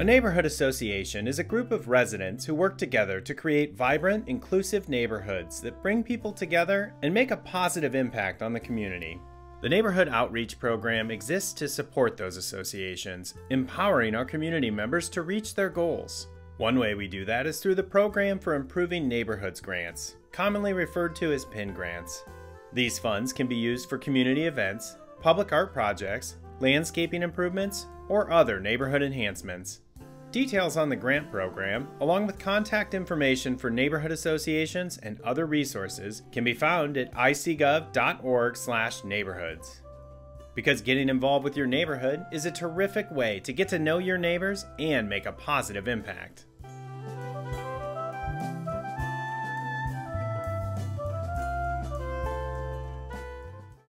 A neighborhood association is a group of residents who work together to create vibrant, inclusive neighborhoods that bring people together and make a positive impact on the community. The Neighborhood Outreach Program exists to support those associations, empowering our community members to reach their goals. One way we do that is through the Program for Improving Neighborhoods Grants, commonly referred to as PIN grants. These funds can be used for community events, public art projects, landscaping improvements, or other neighborhood enhancements. Details on the grant program, along with contact information for neighborhood associations and other resources, can be found at icgov.org/neighborhoods. Because getting involved with your neighborhood is a terrific way to get to know your neighbors and make a positive impact.